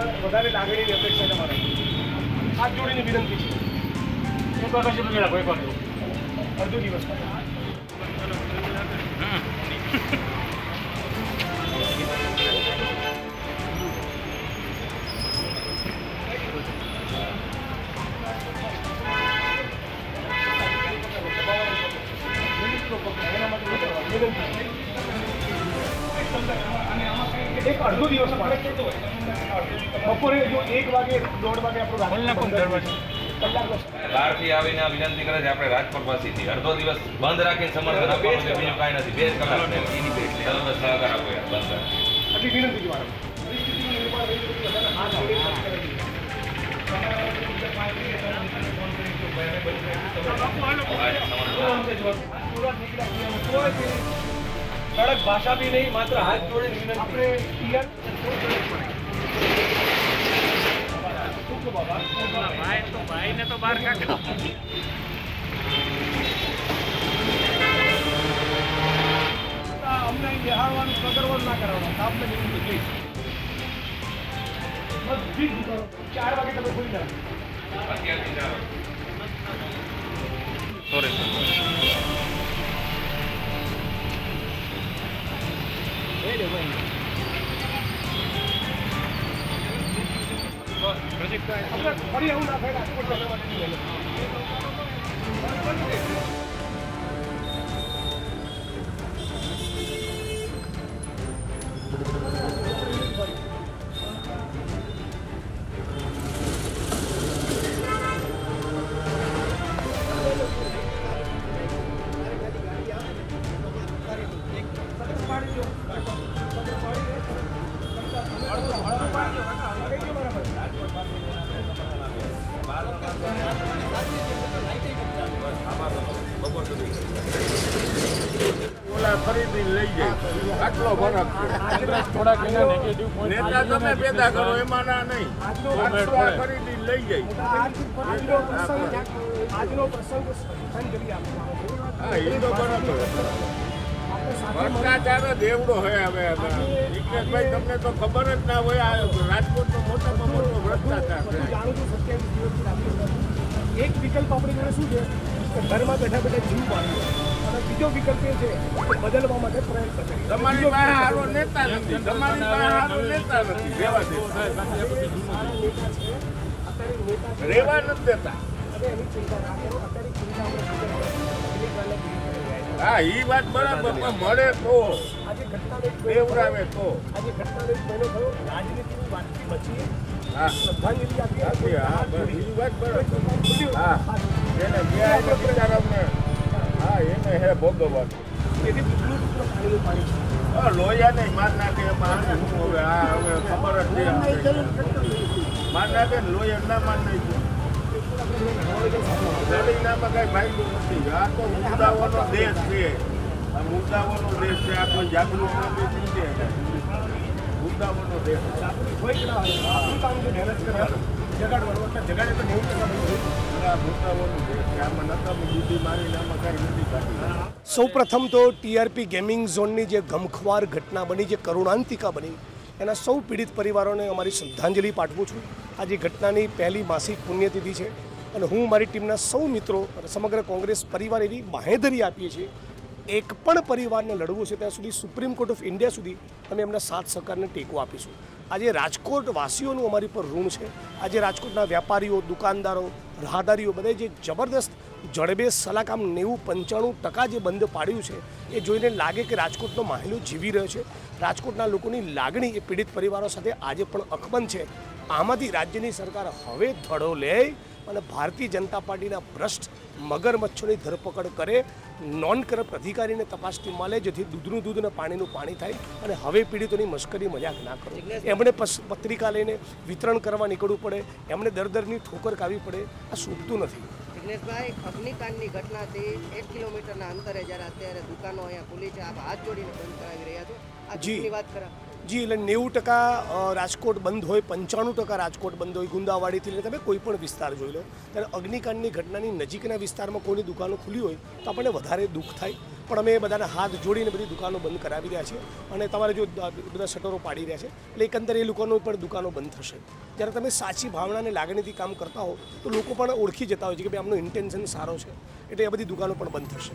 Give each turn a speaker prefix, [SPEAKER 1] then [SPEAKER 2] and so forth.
[SPEAKER 1] અને વધારે લાગણીની અપેક્ષા છે મારે. હાથ જોડીની વિનંતી છે. પકડી રાખો એક વાર અડધો દિવસ અડધો દિવસ બપોરે જો એક વાગે દોઢ વાગે આપણું કલાક
[SPEAKER 2] બહારથી આવીને આ વિનંતી કરે છે આપણે રાજકોટ પાસેથી અડધો દિવસ બંધ રાખીને સમર્થન આપવાનું છે બીજું કાંઈ નથી. બે કલાક સર્વ સહકાર આપો યાર બંધ
[SPEAKER 1] આટલી વિનંતી છે મારે કડક ભાષા બી નહીં માત્ર હાથ જોડે વિનંતી. આપણે ટીઆર અમને અહીં બેહાડવાનું સગર્વન ના કરવાનું આપને વિનંતી પ્લીઝ બધી જ દુકાનો ચાર વાગે તમે ખોલી જાવ ફરી એવું ના થાય રાજકોટ
[SPEAKER 3] ઓલા ખરીદી લઈ જાય. આટલો ફરક તમે પેદા કરો, એમાં ના નહીં. ખરીદી લઈ જાય. હા, એ તો બરાબર. ભ્રષ્ટાચાર જ એવડો હે હવે જિજ્ઞેશભાઈ તમને તો ખબર જ ના હોય આ રાજકોટનો મોટામાં મોટો ભ્રષ્ટાચાર છે.
[SPEAKER 1] એક વિકલ્પ આપણી જોડે શું છે? કે ઘરમાં બેઠા બેઠા જીવ મારવો બીજો વિકલ્પ એ છે બદલવા માટે પ્રયત્ન કરીએ
[SPEAKER 3] તમારી પાસે હારો નેતા નથી. તમારી પાસે હારો નેતા નથી. દે. રેવા નથી દેતા. હા એ વાત બરાબર પણ મળે તો. દેવરાવે તો.
[SPEAKER 1] રાજનીતિની બચીએ.
[SPEAKER 3] હા. હા વાત બરાબર. હા. એને ન્યાય ને હા એને હે ભોગવવાનું.
[SPEAKER 1] પાણી છે.
[SPEAKER 3] હા, લોહીયા નહીં માર નાખે એમાં હવે? આ હવે ખબર જ નહીં. માર નાખે ને ના માર નાખ્યું લડીનામાં કઈ ફાયદો નથી આ તો મુદ્દાઓનો દેશ છે આ મુદ્દાઓનો દેશ છે આ કોઈ જાગૃત નથી છે મુદ્દાઓનો દેશ.
[SPEAKER 1] આપણું જગાડવાનું એટલે જગાડે તો નેવું ટકા
[SPEAKER 3] કાઢી
[SPEAKER 1] સૌપ્રથમ તો ટીઆરપી ગેમિંગ ઝોનની જે ગમખવાર ઘટના બની, જે કરુણાંતિકા બની એના સૌ પીડિત પરિવારોને અમારી શ્રદ્ધાંજલિ પાઠવું છું. આજે ઘટનાની પહેલી માસિક પુણ્યતિથિ છે અને હું મારી ટીમના સૌ મિત્રો અને સમગ્ર કોંગ્રેસ પરિવાર એવી બાહેધરી આપીએ છીએ. એક પણ પરિવારને લડવું છે ત્યાં સુધી સુપ્રીમ કોર્ટ ઓફ ઇન્ડિયા સુધી અમે એમના સાથ સહકારને ટેકો આપીશું. આજે રાજકોટ વાસીઓનું અમારી પર ઋણ છે. આજે રાજકોટના વેપારીઓ, દુકાનદારો, રાહદારીઓ બધા જે જબરદસ્ત જડબે સલાકામ નેવું પંચાણું ટકા જે બંધ પાડ્યું છે, એ જોઈને લાગે કે રાજકોટનો માહિલો જીવી રહ્યો છે. રાજકોટના લોકોની લાગણી એ પીડિત પરિવારો સાથે આજે પણ અકબંધ છે. આમાંથી રાજ્યની સરકાર હવે ધડો લે અને ભારતીય જનતા પાર્ટીના ભ્રષ્ટ મગરમચ્છોની ધરપકડ કરે. નોન કરપ્ટ અધિકારીને તપાસ ટીમમાં લે જેથી દૂધનું દૂધ અને પાણીનું પાણી થાય અને હવે પીડિતોની મશ્કરી મજાક ના કરો. એમણે પત્રિકા લઈને વિતરણ કરવા નીકળવું પડે. એમણે દર દરની ઠોકર કાવી પડે. આ સૂટતું નથી.
[SPEAKER 4] જિગ્નેશભાઈ અગ્નિકાંડની ઘટનાથી એક કિલોમીટરના અંતરે જ્યારે અત્યારે દુકાનો અહીંયા ખુલી છે આપ હાથ જોડીને બંધ કરાવી રહ્યા છો આ
[SPEAKER 1] જી.
[SPEAKER 4] વાત કરા
[SPEAKER 1] જી, એટલે નેવું ટકા રાજકોટ બંધ હોય, પંચાણું ટકા રાજકોટ બંધ હોય, ગુંદાવાડીથી લઈને તમે કોઈ પણ વિસ્તાર જોઈ લો, ત્યારે અગ્નિકાંડની ઘટનાની નજીકના વિસ્તારમાં કોઈની દુકાનો ખુલી હોય, તો આપણને વધારે દુઃખ થાય. પણ અમે બધાને હાથ જોડીને બધી દુકાનો બંધ કરાવી રહ્યા છીએ અને તમારે જો બધા શટરો પાડી રહ્યા છે, એટલે એકંદરે એ લોકોનો પણ દુકાનો બંધ થશે. જ્યારે તમે સાચી ભાવના અને લાગણીથી કામ કરતા હો, તો લોકો પણ ઓળખી જતા હોય છે કે ભાઈ આમનો ઇન્ટેન્શન સારો છે, એટલે એ બધી દુકાનો પણ બંધ થશે.